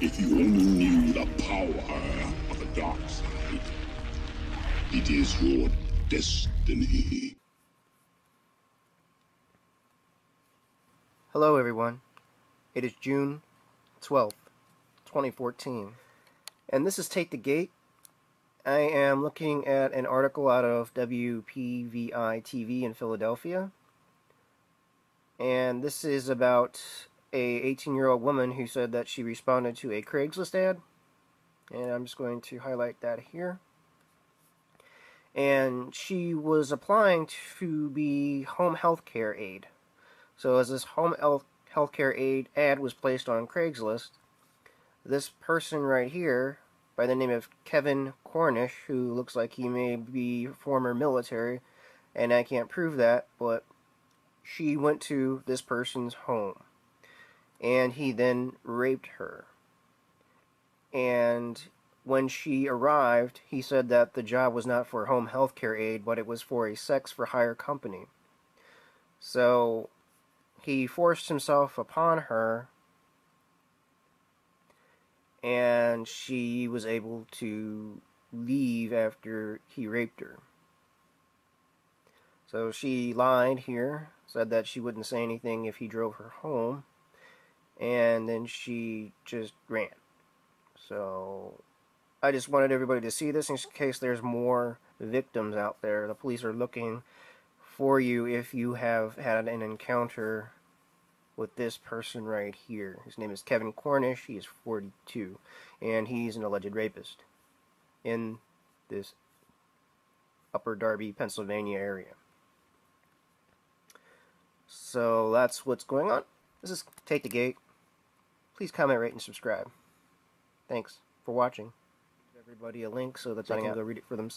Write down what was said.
If you only knew the power of the dark side, it is your destiny. Hello, everyone. It is June 12th, 2014, and this is Take the Gate. I am looking at an article out of WPVI TV in Philadelphia, and this is about a 18 year old woman who said that she responded to a Craigslist ad, and I'm just going to highlight that here. And she was applying to be home health care aide. So as this home health care aid ad was placed on Craigslist, this person right here, by the name of Kevin Cornish, who looks like he may be former military, and I can't prove that, but she went to this person's home. And he then raped her. And when she arrived, he said that the job was not for home health care aid, but it was for a sex for hire company. So he forced himself upon her and she was able to leave after he raped her. So she lied here, said that she wouldn't say anything if he drove her home, and then she just ran. So I just wanted everybody to see this in case there's more victims out there. The police are looking for you if you have had an encounter with this person right here. His name is Kevin Cornish. He is 42, and he's an alleged rapist in this Upper Darby, Pennsylvania area. So that's what's going on. This is Take the Gate. Please comment, rate, and subscribe. Thanks for watching. Give everybody a link so that they can go read it for themselves.